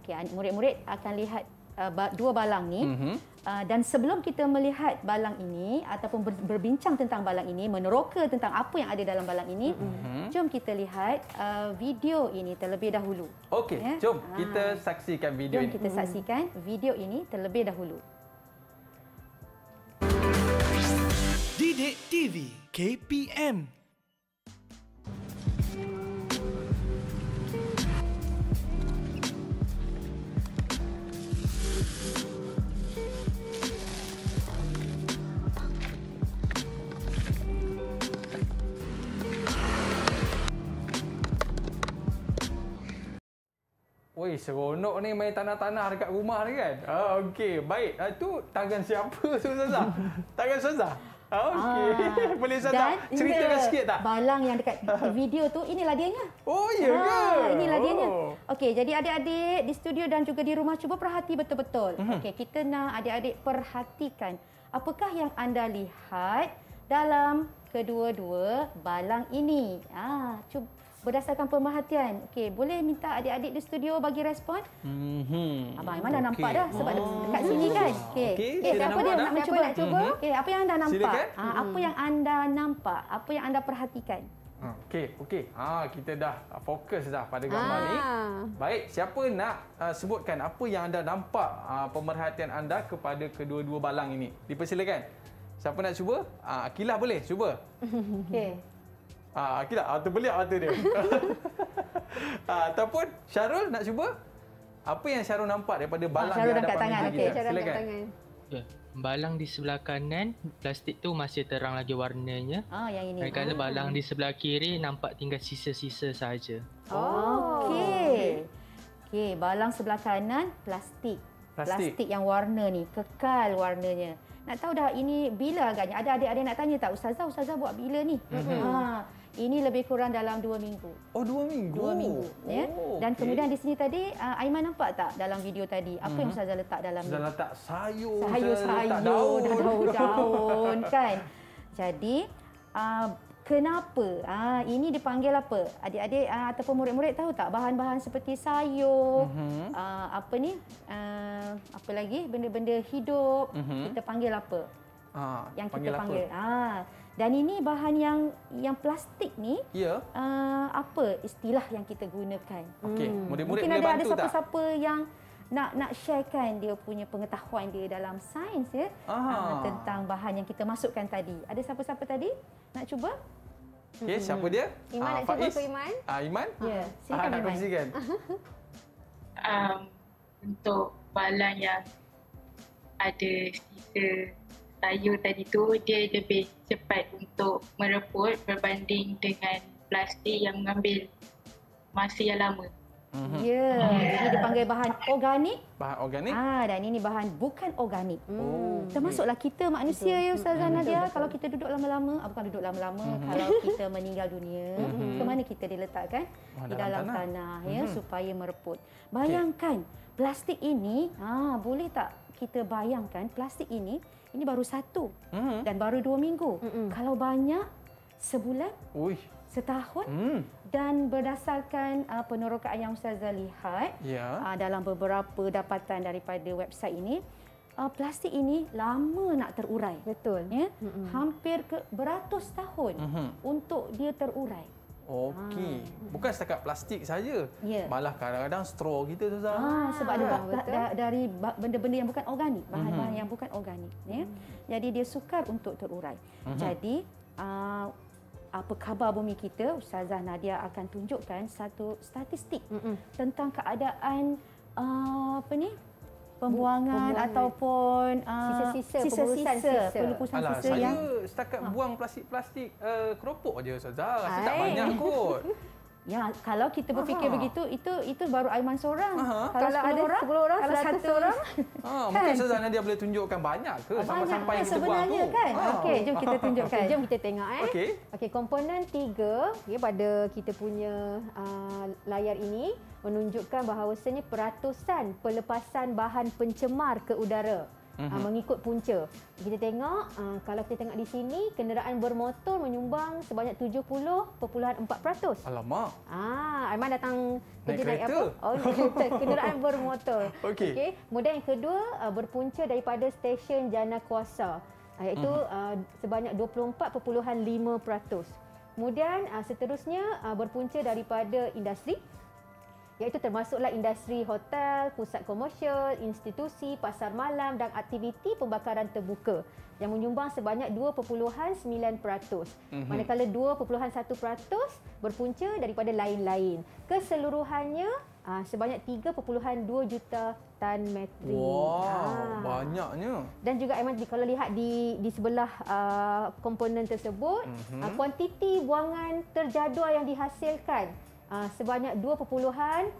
okey murid-murid akan lihat uh, dua balang ni. Mhm. Uh, dan sebelum kita melihat balang ini ataupun ber- berbincang tentang balang ini, meneroka tentang apa yang ada dalam balang ini, Mhm. jom kita lihat uh, video ini terlebih dahulu. Okey, Ya. jom Ah. kita saksikan video Jom ini. kita saksikan video ini terlebih dahulu. Didik TV KPM Woi, seronok ni main tanah-tanah dekat rumah ni kan. Ah, okey, baik. Ah, tu tangan siapa tu Ustazah? tangan Ustazah? Ah, okey. Ah, Boleh Ustazah dan ceritakan ingat sikit tak? Balang yang dekat video tu, inilah dianya. Oh, ya ke? Ah, inilah dianya. Oh. Okey, jadi adik-adik di studio dan juga di rumah cuba perhati betul-betul. Mhm. Okey, kita nak adik-adik perhatikan apakah yang anda lihat dalam kedua-dua balang ini. Ah, cuba berdasarkan pemerhatian. Okey, boleh minta adik-adik di studio bagi respon? Mhm. Abang Aiman dah nampak dah sebab Oh. dekat sini kan. Okey. Saya dah siapa nampak dia nak mencuba? nak cuba? Okey, apa yang anda nampak? Silakan. Ah, apa yang anda nampak? Apa yang anda perhatikan? Ah, Okey, okey. Ah, kita dah fokus dah pada gambar ni. Ah. Baik, siapa nak uh, sebutkan apa yang anda nampak uh, pemerhatian anda kepada kedua-dua balang ini? Dipersilakan. Siapa nak cuba? Ah, Akilah boleh cuba. Okey. Ah, Akilah, ah, terbeliak mata dia. ah, ataupun Syarul nak cuba? Apa yang Syarul nampak daripada balang Syarul di hadapan tangan, meja okey. kita? Cara angkat Silakan. tangan. Ya. Balang di sebelah kanan, plastik tu masih terang lagi warnanya. Ah, yang ini. Manakala balang di sebelah kiri nampak tinggal sisa-sisa sahaja. Oh. Okey. Okey, balang sebelah kanan plastik. Plastik. Plastik yang warna ni kekal warnanya. Nak tahu dah ini bila agaknya? Ada adik-adik nak tanya tak Ustazah, Ustazah buat bila ni? Mhm. Ha, ini lebih kurang dalam dua minggu. Oh, dua minggu. Dua minggu. ya. Oh, Dan okey. kemudian di sini tadi uh, Aiman nampak tak dalam video tadi apa yang Mhm. Ustazah letak dalam Sudah ni? letak sayur, sayur sudah letak sayur dah daun-daun kan. Jadi uh, kenapa? Ah ini dipanggil apa? Adik-adik uh, ataupun murid-murid tahu tak bahan-bahan seperti sayur, Mhm. uh, apa ni? Uh, apa lagi? Benda-benda hidup Mhm. kita panggil apa? Ah, Yang panggil kita apa? panggil. Dan ini bahan yang yang plastik ni Ya. uh, apa istilah yang kita gunakan? Okey, Hmm. murid-murid Mungkin ada ada bantu tak? siapa-siapa yang nak nak sharekan dia punya pengetahuan dia dalam sains ya uh, tentang bahan yang kita masukkan tadi. Ada siapa-siapa tadi nak cuba? Okey, siapa dia? Iman Ah, nak cuba Faiz? ke Iman? Ah, Iman? Ya, Ah, silakan nak Iman. kongsikan. um, untuk balang yang ada sisa sayur tadi tu dia lebih cepat untuk mereput berbanding dengan plastik yang mengambil masa yang lama. Mhm. Ya, jadi dipanggil bahan organik. Bahan organik? Ah, dan ini bahan bukan organik. Oh, Termasuklah kita manusia Betul. ya Ustazah Mm-mm. Nadia. Betul, Kalau kita duduk lama-lama, ah, bukan duduk lama-lama, Mhm. kalau kita meninggal dunia, Mhm. ke mana kita diletakkan? Oh, Di dalam dalam tanah. tanah, ya Mhm. supaya mereput. Bayangkan plastik ini, ah boleh tak kita bayangkan plastik ini ini baru satu Mhm. dan baru dua minggu. Mm-mm. Kalau banyak sebulan, Ui. setahun Hmm. dan berdasarkan uh, penerokaan yang Ustazah lihat Ya. uh, dalam beberapa dapatan daripada website ini uh, plastik ini lama nak terurai Betul. ya Mm-mm. hampir ke beratus tahun Mhm. untuk dia terurai Okey. Bukan setakat plastik saja. Ya. Malah kadang-kadang straw kita tu Zah. Ah, sebab dia Ah, da- dari benda-benda yang bukan organik, bahan-bahan Mhm. yang bukan organik ya. Jadi dia sukar untuk terurai. Mhm. Jadi uh, apa khabar bumi kita Ustazah Nadia akan tunjukkan satu statistik Mm-mm. tentang keadaan uh, apa ni pembuangan, ataupun uh, Sisa-sisa, sisa-sisa sisa. pelupusan Alah, sisa saya yang setakat buang plastik-plastik uh, keropok je Ustazah. Rasa tak banyak kot. ya kalau kita berfikir Aha. begitu itu itu baru Aiman seorang. Aha. Kalau, Kalau 10 ada orang, 10 orang, kalau 100 satu orang. Ha, mungkin Ustazah Nadia boleh tunjukkan banyak ke Banyak sampah-sampah kan yang kita buang tu. sebenarnya kan. Ha. Okey, jom kita tunjukkan. Okey, jom kita tengok eh. Okey. Okey, komponen tiga ya, pada kita punya uh, layar ini menunjukkan bahawasanya peratusan pelepasan bahan pencemar ke udara. Mhm. Uh, mengikut punca. Kita tengok uh, kalau kita tengok di sini kenderaan bermotor menyumbang sebanyak 70.4%. Alamak. Ah, Aiman datang Naik kerja naik kereta. apa? Oh, naik kereta. kenderaan bermotor. Okey. Okey. Kemudian yang kedua uh, berpunca daripada stesen Jana Kuasa iaitu Mhm. uh, sebanyak 24.5%. Kemudian uh, seterusnya uh, berpunca daripada industri iaitu termasuklah industri hotel, pusat komersial, institusi, pasar malam dan aktiviti pembakaran terbuka yang menyumbang sebanyak 2.9%. Mhm. Manakala 2.1% berpunca daripada lain-lain. Keseluruhannya ah, sebanyak 3.2 juta tan metrik. Wow, Ah. banyaknya. Dan juga Aiman kalau lihat di di sebelah uh, komponen tersebut, Mhm. uh, kuantiti buangan terjadual yang dihasilkan uh, sebanyak 2.02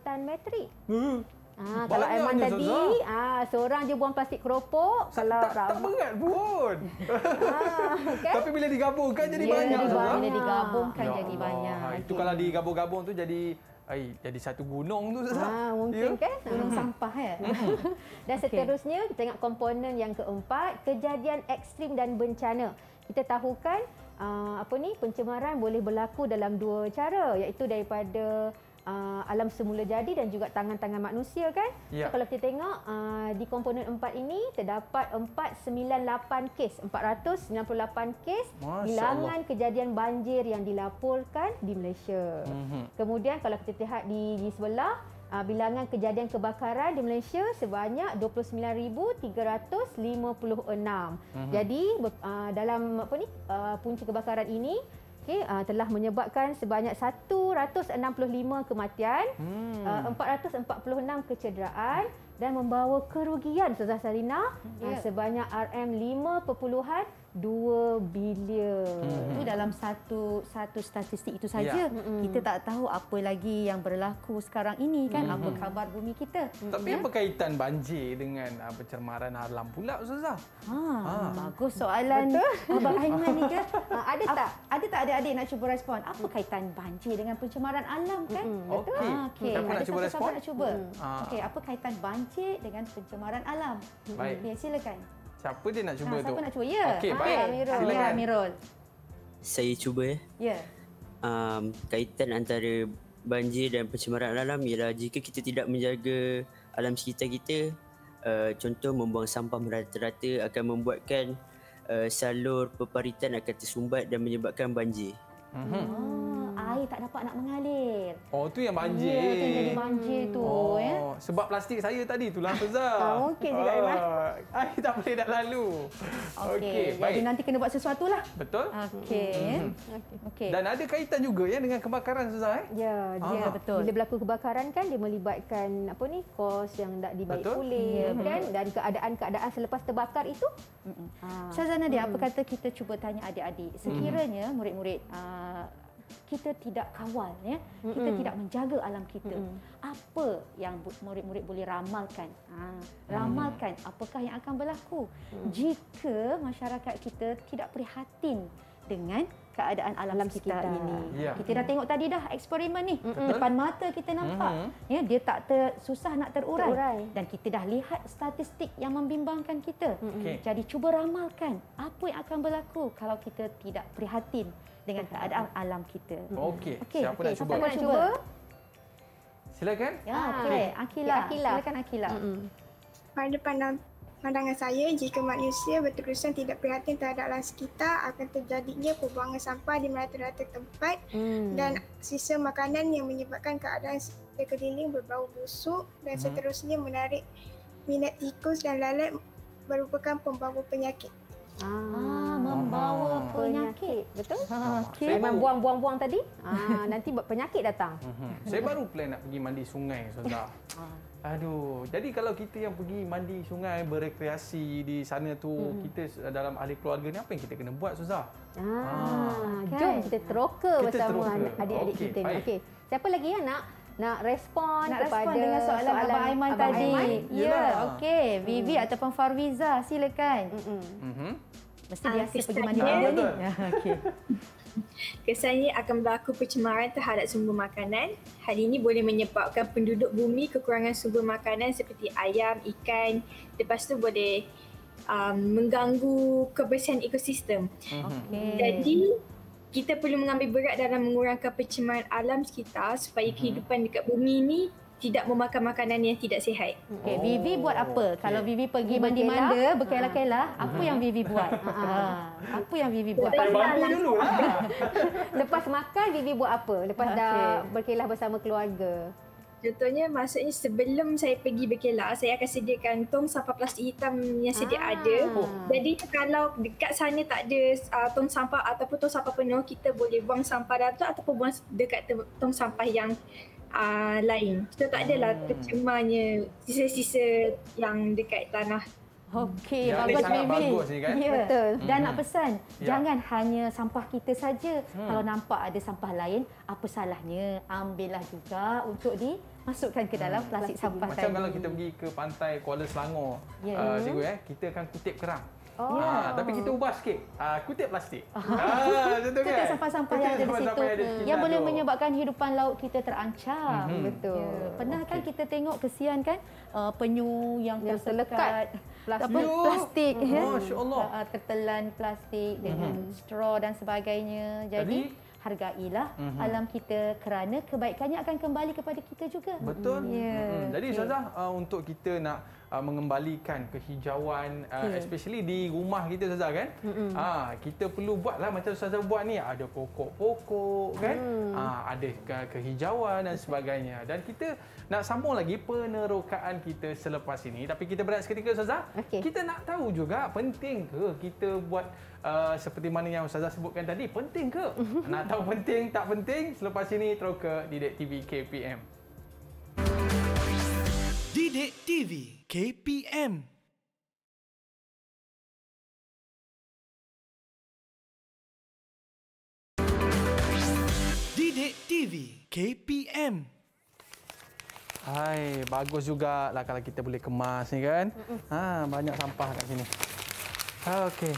tan metrik. Hmm. Ah, kalau Aiman tadi, ah, seorang je buang plastik keropok. kalau tak, tak berat pun. ah, kan? Tapi bila digabungkan jadi Ya, banyak. jadi Zazah. banyak. Bila digabungkan Ya jadi Allah. banyak. Ha, Itu Okey. kalau digabung-gabung tu jadi ai, jadi satu gunung tu Zazah. Ah, mungkin Ya? kan? gunung sampah ya. Dan seterusnya kita tengok komponen yang keempat, kejadian ekstrim dan bencana. Kita tahukan uh, apa ni pencemaran boleh berlaku dalam dua cara iaitu daripada uh, alam semula jadi dan juga tangan-tangan manusia kan. Ya. So, kalau kita tengok uh, di komponen empat ini terdapat 498 kes, 498 kes Masya bilangan kejadian banjir yang dilaporkan di Malaysia. Mhm. Kemudian kalau kita lihat di, di sebelah bilangan kejadian kebakaran di Malaysia sebanyak 29,356. Mm-hmm. Jadi ber- uh, dalam apa ni uh, punca kebakaran ini okay, uh, telah menyebabkan sebanyak 165 kematian, Hmm. uh, 446 kecederaan dan membawa kerugian Ustazah Salina uh, Ya. sebanyak RM 5.2 bilion. Itu dalam satu satu statistik itu saja. Ya. Mm-mm. Kita tak tahu apa lagi yang berlaku sekarang ini kan apa khabar bumi kita. Tapi apa kaitan banjir dengan uh, pencemaran alam pula Ustazah? Ha, Ah. bagus soalan Abang Aiman ni kan. Uh, ada tak? Ada tak adik-adik nak cuba respon? Apa kaitan banjir dengan pencemaran alam kan? Okey. Ah, okey. Siapa nak Ada cuba respon? nak cuba. Ah. Okey, apa kaitan banjir dengan pencemaran alam? Baik. Okey, silakan. Siapa dia nak cuba Ah, tu? siapa nak cuba? Ya. Okey, baik. Amirul. Silakan. Ya, Amirul. Saya cuba ya. Ya. Um, kaitan antara banjir dan pencemaran alam ialah jika kita tidak menjaga alam sekitar kita, uh, contoh membuang sampah merata-rata akan membuatkan uh, salur peparitan akan tersumbat dan menyebabkan banjir. Mhm. Ah, air tak dapat nak mengalir. Oh, tu yang banjir. Ya, tu yang jadi banjir tu Oh, ya. sebab plastik saya tadi tu lah. Ah, mungkin juga, Aiman. Ah, Air tak boleh nak lalu. Okey, jadi baik. nanti kena buat sesuatu lah. Betul? Okey. ya. Okey. Dan ada kaitan juga ya dengan kebakaran Ustazah eh? Ya, dia Ah, betul. Bila berlaku kebakaran kan dia melibatkan apa ni kos yang tak dibaik Betul. pulih kan dan keadaan-keadaan selepas terbakar itu. Ah. Ustazah Nadia, apa kata kita cuba tanya adik-adik. Sekiranya murid-murid uh, kita tidak kawal ya. Kita Mm-mm. tidak menjaga alam kita. Mm-mm. Apa yang murid-murid boleh ramalkan? Ha, ramalkan apakah yang akan berlaku jika masyarakat kita tidak prihatin dengan keadaan alam, Alam sekitar, sekitar. ini. Ya. Kita dah tengok tadi dah eksperimen ni. Mm-mm. Depan mata kita nampak. Mhm. Ya, dia tak ter, susah nak terurai. Terurai. Dan kita dah lihat statistik yang membimbangkan kita. Okey. Jadi cuba ramalkan apa yang akan berlaku kalau kita tidak prihatin dengan keadaan alam kita. Okey, Okey, siapa okey, nak cuba? siapa nak cuba? Silakan. Ya, Ah, okey. Akila. Akila. Silakan Akila. Mm-mm. Pada pandang, pandangan saya, jika manusia berterusan tidak prihatin terhadap alam sekitar, akan terjadinya pembuangan sampah di merata-rata tempat Mm. dan sisa makanan yang menyebabkan keadaan sekeliling berbau busuk dan Mhm. seterusnya menarik minat tikus dan lalat merupakan pembawa penyakit. Ah, membawa Ah. penyakit. Betul? Ah, Okey. saya Memang buang-buang-buang tadi, ah, nanti buat penyakit datang. Mhm. Saya baru plan nak pergi mandi sungai, Ustazah. Aduh, jadi kalau kita yang pergi mandi sungai, berekreasi di sana tu, Mm-mm. kita dalam ahli keluarga ni apa yang kita kena buat, Ustazah? Ah, kan? jom kita teroka Kita bersama teroka. adik-adik Okey, kita ni. Okey. Siapa lagi yang nak nak respon Nak kepada respon dengan soalan, Abang Aiman Abang tadi. Aiman? Ya, Yelah. okey. Vivi ataupun Farwiza, silakan. Mm-mm. Mhm. Mesti Ah, biasa pergi mandi benda ni. Ya, okey. Kesannya akan berlaku pencemaran terhadap sumber makanan. Hal ini boleh menyebabkan penduduk bumi kekurangan sumber makanan seperti ayam, ikan. Lepas tu boleh um, mengganggu kebersihan ekosistem. Mhm. Okey. Jadi kita perlu mengambil berat dalam mengurangkan pencemaran alam sekitar supaya Mhm. kehidupan dekat bumi ni tidak memakan makanan yang tidak sihat. Okey, Vivi buat apa? okey. Kalau Vivi pergi mandi manda, berkelah-kelah, apa yang Vivi buat? Ha, apa yang Vivi buat? Pakai bambu dulu lah. Lepas makan Vivi buat apa? Lepas dah Okey. berkelah bersama keluarga. Contohnya maksudnya sebelum saya pergi berkelah, saya akan sediakan tong sampah plastik hitam yang sedia Ah. ada. Jadi kalau dekat sana tak ada uh, tong sampah ataupun tong sampah penuh, kita boleh buang sampah dalam tu ataupun buang dekat tong sampah yang uh, lain. Kita tak adalah Hmm. tercemarnya sisa-sisa yang dekat tanah. Okey, ni bagus ni kan? Ya. Betul. Dan Mhm. nak pesan, Ya. jangan hanya sampah kita saja. Hmm. Kalau nampak ada sampah lain, apa salahnya ambillah juga untuk dimasukkan ke dalam plastik Plastik sampah Macam tadi. kalau kita pergi ke pantai Kuala Selangor, Ya. uh, cikgu eh, kita akan kutip kerang. Oh. Ah, tapi kita ubah sikit. Ah, kutip plastik. Ah, macam tu kan? Kutip sampah-sampah yang ada di situ yang ada yang boleh tu. menyebabkan kehidupan laut kita terancam. Mhm. Betul. Ya. Pernah kan kita tengok kesian kan uh, penyu yang, Yang terlekat plastik. apa, plastik ya. Masya Allah. Uh, tertelan plastik dengan straw dan sebagainya. Jadi, Jadi- hargailah Mhm. alam kita kerana kebaikannya akan kembali kepada kita juga. Betul. Ya. Mm-mm. Jadi okey. Ustazah uh, untuk kita nak uh, mengembalikan kehijauan uh, Okey. especially di rumah kita Ustazah kan. Ah kita perlu buatlah macam Ustazah buat ni ada pokok-pokok kan. Ah ada ke- kehijauan dan sebagainya. Dan kita nak sambung lagi penerokaan kita selepas ini tapi kita berehat seketika Ustazah. Okey. Kita nak tahu juga penting ke kita buat uh, seperti mana yang Ustazah sebutkan tadi penting ke? nak tahu penting tak penting selepas ini terus ke Didik TV KPM. Didik TV KPM Didik TV KPM Hai, bagus jugalah kalau kita boleh kemas ni kan. Ha, banyak sampah kat sini. Okey.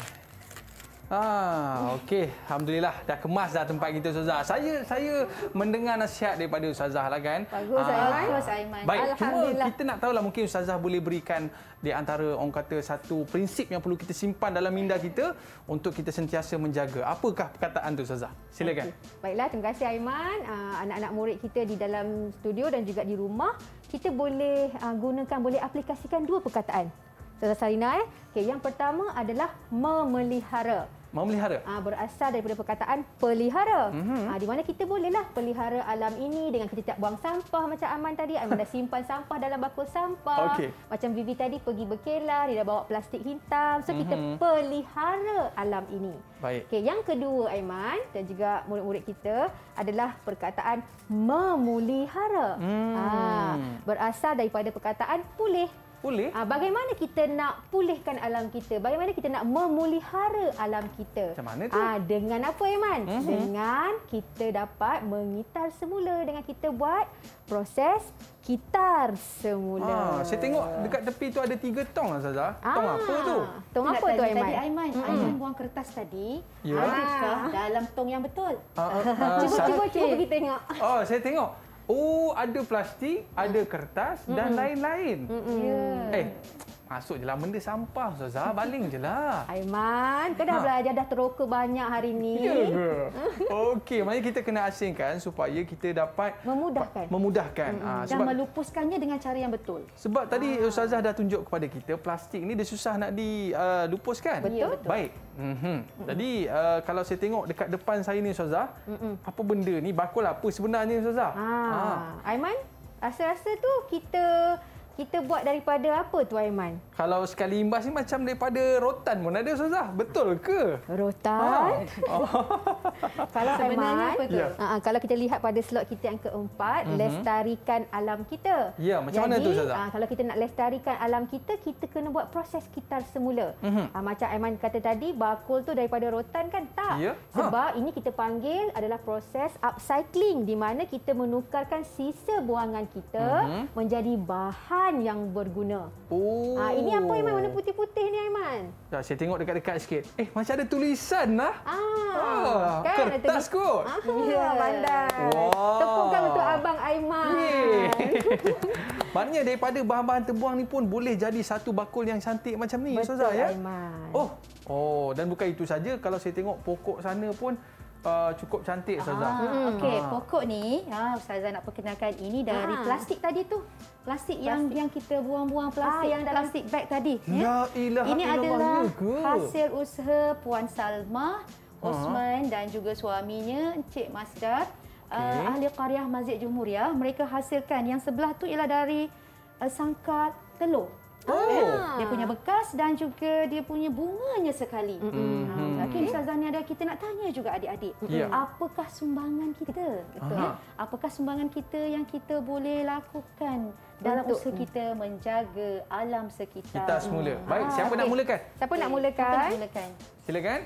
Ah, okey. Alhamdulillah dah kemas dah tempat kita Ustazah. Saya saya mendengar nasihat daripada Ustazah lah kan. Bagus, Ah, Aiman. Bagus Aiman. Baik, cuma kita nak tahulah mungkin Ustazah boleh berikan di antara orang kata satu prinsip yang perlu kita simpan dalam minda kita untuk kita sentiasa menjaga. Apakah perkataan tu Ustazah? Silakan. Okey. Baiklah, terima kasih Aiman. Uh, anak-anak murid kita di dalam studio dan juga di rumah, kita boleh gunakan, boleh aplikasikan dua perkataan. Ustazah Sarina eh. Okey, yang pertama adalah memelihara. Memelihara. uh, berasal daripada perkataan pelihara. Mhm. Mm-hmm. Uh, di mana kita bolehlah pelihara alam ini dengan kita tak buang sampah macam Aman tadi. Aiman dah simpan sampah dalam bakul sampah. Okey. Macam Vivi tadi pergi berkelah, dia dah bawa plastik hitam. So mm-hmm. kita Mhm. pelihara alam ini. Baik. Okey, yang kedua Aiman dan juga murid-murid kita adalah perkataan memulihara. Hmm. Ah, berasal daripada perkataan pulih. Pulih? Ah, bagaimana kita nak pulihkan alam kita? Bagaimana kita nak memelihara alam kita? Macam mana tu? Ah, dengan apa Iman? Mhm. Dengan kita dapat mengitar semula dengan kita buat proses kitar semula. Ah, saya tengok dekat tepi tu ada tiga tong lah Ustazah. Tong apa tu? Tong apa tu Aiman? Tadi Aiman, Mm-mm. Aiman buang kertas tadi. Ya. Adakah dalam tong yang betul? Ah, ah, ah, Cuba, sa- cuba, cuba pergi tengok. Oh, saya tengok. Oh, ada plastik, ada kertas dan lain-lain. Ya. Eh, masuk je lah benda sampah Ustazah. Baling je lah. Aiman, kau dah Ha. belajar dah teroka banyak hari ni. Ya ke? Okey, maknanya kita kena asingkan supaya kita dapat Memudahkan. memudahkan. Ah, Dan sebab melupuskannya dengan cara yang betul. sebab tadi Ustazah dah tunjuk kepada kita plastik ni dia susah nak dilupuskan. Betul. Ya, betul. Baik. Mm-hmm. Jadi uh, kalau saya tengok dekat depan saya ni Ustazah, Mm-mm. apa benda ni? Bakul apa sebenarnya Ustazah? Ah, Aiman, rasa-rasa tu kita kita buat daripada apa tu Aiman? Kalau sekali imbas ni macam daripada rotan pun ada Ustazah. Betul ke? Rotan. Kalau Sebenarnya Aiman, apa tu? Ya. uh, kalau kita lihat pada slot kita yang keempat, Mhm. lestarikan alam kita. Ya, macam mana tu, Jadi, Ustazah? ah, kalau kita nak lestarikan alam kita, kita kena buat proses kitar semula. Mhm. Ah, macam Aiman kata tadi, bakul tu daripada rotan kan? Tak. Ya. Ha. Sebab ini kita panggil adalah proses upcycling di mana kita menukarkan sisa buangan kita Mhm. menjadi bahan yang berguna. Oh. Ah, ini apa Aiman? Warna putih-putih ni Aiman? Ya, saya tengok dekat-dekat sikit. Eh, macam ada tulisan lah. Ah, Ah, kertas kot. Ah, Ya. pandai. Tepukan untuk abang Aiman. Yeay. Maknanya daripada bahan-bahan terbuang ni pun boleh jadi satu bakul yang cantik macam ni Betul Ustazah ya. Aiman. Oh. Oh, dan bukan itu saja kalau saya tengok pokok sana pun uh, cukup cantik Ustazah. Ah, Okey, Ah. pokok ni, ah, Ustazah nak perkenalkan ini dari Ah. plastik tadi tu. Plastik, yang yang kita buang-buang plastik Ah, yang dalam- plastik bag tadi. ya. La ilaha Ini adalah ya ke? hasil usaha Puan Salma, Osman dan juga suaminya Encik Masdar, uh, ahli qaryah Masjid Jumhuriyah. Mereka hasilkan yang sebelah tu ialah dari uh, sangkar telur. Oh. Dia punya bekas dan juga dia punya bunganya sekali. Mhm. Ha, Okey, Ustazah ni ada kita nak tanya juga adik-adik. Ya. Apakah sumbangan kita? Betul Aha. ya? Apakah sumbangan kita yang kita boleh lakukan dalam Untuk- usaha kita menjaga alam sekitar? Kita semula. Baik, Ah, siapa nak okey. mulakan? Siapa nak Okey, Siapa mulakan? nak mulakan? Silakan.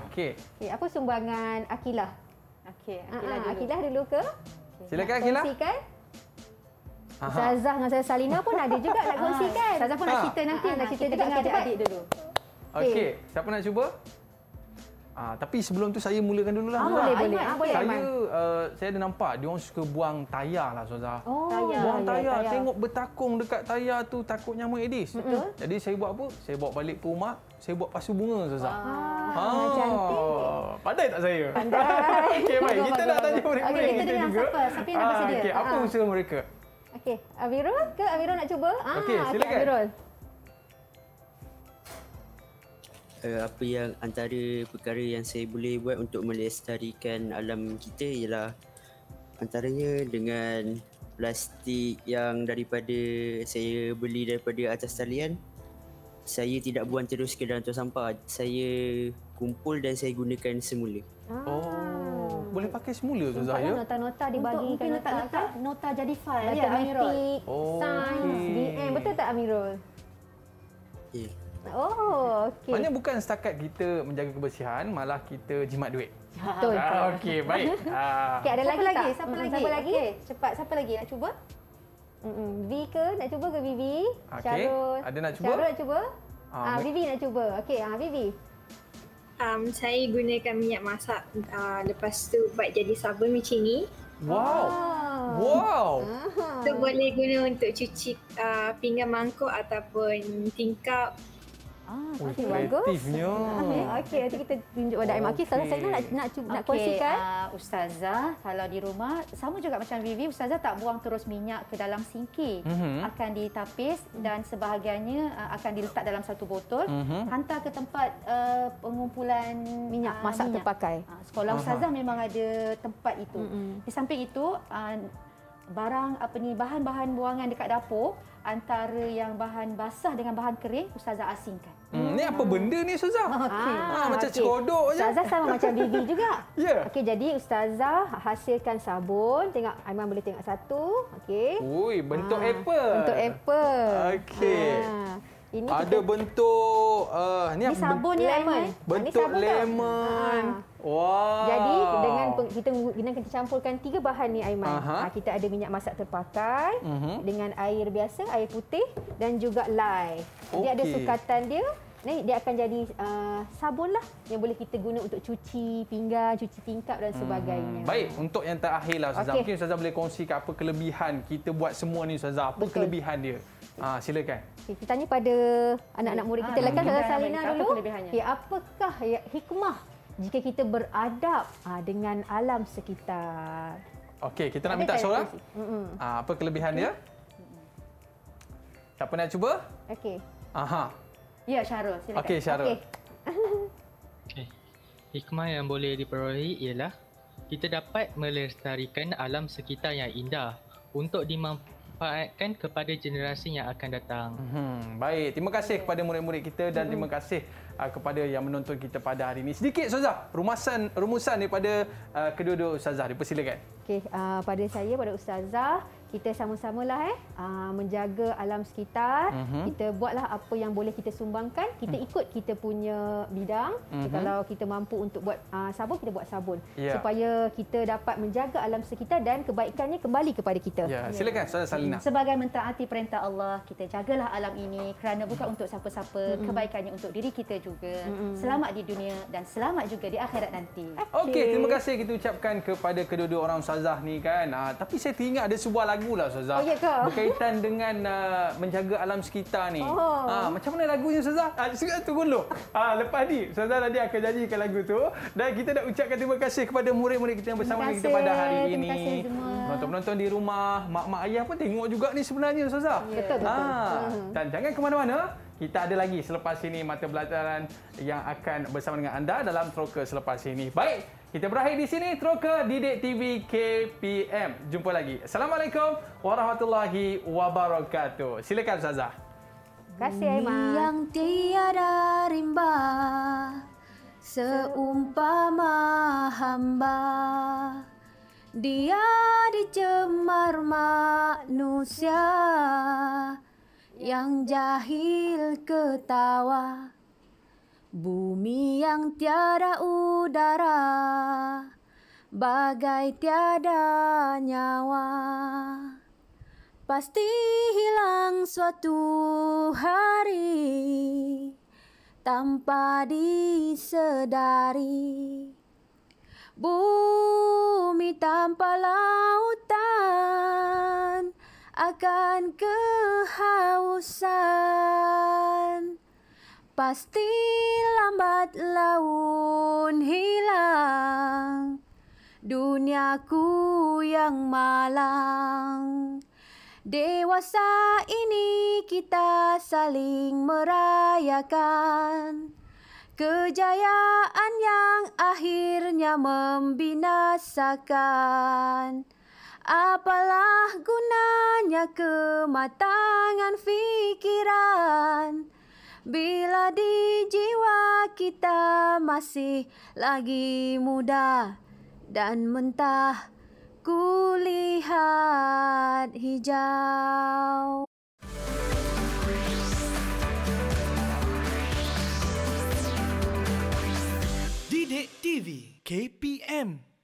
Okey. Okay, apa sumbangan Akilah? Okey, Ah, Akilah ah, dulu. Akilah dulu ke? Silakan Nak Akilah. Kongsikan? Aha. Ustazah dengan saya Salina pun ada juga nak kongsikan. Ustazah pun nak Ah. cerita nanti. Ah, nak Nak cerita kita juga. dengar Okey, adik-adik dulu. Okey, siapa nak cuba? Ah, tapi sebelum tu saya mulakan dulu lah. Ah, boleh, Aiman, boleh. Ah, boleh, Saya uh, saya ada nampak dia orang suka buang tayar lah Ustazah. Oh, Tayar. Buang ya, tayar, tayar. tengok bertakung dekat tayar tu takut nyamuk Aedes. Betul. Jadi saya buat apa? Saya bawa balik ke rumah, saya buat pasu bunga Ustazah. Ah, cantik. Pandai tak saya? Pandai. Okey, baik. Kita nak tanya bagus. mereka Okey, kita dengar siapa? Siapa yang nak bersedia? Okey, apa Ah. usaha mereka? Okey, Amirul ke Amirul nak cuba? Ah, Okey, silakan. Amirul. uh, apa yang antara perkara yang saya boleh buat untuk melestarikan alam kita ialah antaranya dengan plastik yang daripada saya beli daripada atas talian saya tidak buang terus ke dalam tong sampah saya kumpul dan saya gunakan semula Oh, boleh pakai semula Ustazah Nampaklah ya? nota-nota Untuk dibagikan mungkin letak-letak nota jadi file ya Amirul. Matematik, Oh, sains, okey. DM. Betul tak Amirul? ya Oh, okey. Maknanya bukan setakat kita menjaga kebersihan, malah kita jimat duit. Betul. Ah, Okey, baik. Ah. Okey, ada Siapa lagi lagi? tak? Siapa lagi? Siapa lagi? Okey, cepat siapa lagi nak cuba? Mm-mm. V ke? Nak cuba ke Vivi? Okey, Syarul. ada nak cuba? Syarul nak cuba? Ah, Ah, Vivi nak cuba. Okey, ah Vivi. Um, saya gunakan minyak masak uh, lepas tu buat jadi sabun macam ni. Wow. Wow. Tu boleh guna untuk cuci uh, pinggan mangkuk ataupun tingkap. Ah, Oh, Okey, bagus. kreatifnya. Okey, nanti kita tunjuk pada Aiman. Okey, Ustazah Okey. saya nak nak cuba nak kongsikan. uh, Ustazah, kalau di rumah sama juga macam Vivi, Ustazah tak buang terus minyak ke dalam sinki. Mhm. Akan ditapis dan sebahagiannya uh, akan diletak dalam satu botol, Mhm. hantar ke tempat uh, pengumpulan minyak ah, masak minyak. terpakai. Ah, sekolah Aha. Ustazah memang ada tempat itu. Mm-mm. Di samping itu, uh, barang apa ni bahan-bahan buangan dekat dapur antara yang bahan basah dengan bahan kering Ustazah asingkan. Hmm, ni apa benda ni Ustazah? Okey. Ah, macam okey. cerodok je. Ustazah sama macam Bibi juga. Ya. Okey, jadi Ustazah hasilkan sabun. Tengok Aiman boleh tengok satu. Okey. Ui, bentuk Ah, apple. Bentuk apple. Okey. Ah, ini Ada kita, bentuk uh, ni Ni apa? sabun bentuk- Aiman. Ah, ni Bentuk sabun tau. lemon. Ah. Wow. Jadi dengan kita dengan kita campurkan tiga bahan ni Aiman. Aha. Ha, kita ada minyak masak terpakai Mhm. dengan air biasa, air putih dan juga lye. Dia ada sukatan dia. Ni dia akan jadi uh, sabun lah yang boleh kita guna untuk cuci pinggan, cuci tingkap dan sebagainya. Hmm. Baik, untuk yang terakhir lah Ustazah. Okey. Mungkin Ustazah boleh kongsikan apa kelebihan kita buat semua ni Ustazah. Apa Betul. kelebihan dia? Ah, silakan. Okay, kita tanya pada anak-anak murid kita lah kan Hmm. Ustazah Salina Apa dulu. kelebihannya? Okay, apakah ya, hikmah jika kita beradab ah, dengan alam sekitar? Okey, kita nak minta tak seorang. Ah, apa kelebihan dia? Siapa nak cuba? Okey. Aha. Ya, Syarul. Silakan. Okey, Syarul. Okey. Okay. Hikmah yang boleh diperolehi ialah kita dapat melestarikan alam sekitar yang indah untuk dimanfaatkan kepada generasi yang akan datang. Hmm, baik. Terima kasih kepada murid-murid kita dan terima kasih uh, kepada yang menonton kita pada hari ini. Sedikit Ustazah, rumusan rumusan daripada uh, kedua-dua Ustazah. Dipersilakan. Okey, uh, pada saya, pada Ustazah, kita sama-samalah eh uh, menjaga alam sekitar. Mhm. Kita buatlah apa yang boleh kita sumbangkan. Kita ikut kita punya bidang. Mhm. Kalau kita mampu untuk buat uh, sabun, kita buat sabun. Ya. Supaya kita dapat menjaga alam sekitar dan kebaikannya kembali kepada kita. Ya, silakan Ustazah Salina. Sebagai mentaati perintah Allah, kita jagalah alam ini kerana bukan untuk siapa-siapa, kebaikannya untuk diri kita juga. Selamat di dunia dan selamat juga di akhirat nanti. Okey, terima kasih kita ucapkan kepada kedua-dua orang Ustazah ni kan. Uh, tapi saya teringat ada sebuah lagu lah Ustazah. Oh, ya ke? Berkaitan dengan uh, menjaga alam sekitar ni. Oh. Ah, macam mana lagunya Ustazah? Ah, uh, tunggu dulu. Ah, lepas ni Ustazah nanti akan janjikan lagu tu dan kita nak ucapkan terima kasih kepada murid-murid kita yang bersama Terima dengan kita pada kasih. hari Terima ini. kasih semua. Penonton-penonton di rumah, mak-mak ayah pun tengok juga ni sebenarnya Ustazah. Betul, betul. Ah, Mhm. dan jangan ke mana-mana. Kita ada lagi selepas ini mata pelajaran yang akan bersama dengan anda dalam Troka selepas ini. Baik, kita berakhir di sini Troka Didik TV KPM. Jumpa lagi. Assalamualaikum warahmatullahi wabarakatuh. Silakan Ustazah. Terima kasih Aiman. Yang tiada rimba Seumpama hamba Dia dicemar manusia Yang jahil ketawa Bumi yang tiada udara Bagai tiada nyawa Pasti hilang suatu hari tanpa disedari. Bumi tanpa lautan akan kehausan. Pasti lambat laun hilang duniaku yang malang. Dewasa ini kita saling merayakan kejayaan yang akhirnya membinasakan. Apalah gunanya kematangan fikiran bila di jiwa kita masih lagi muda dan mentah kulihat hijau. Didik TV KPM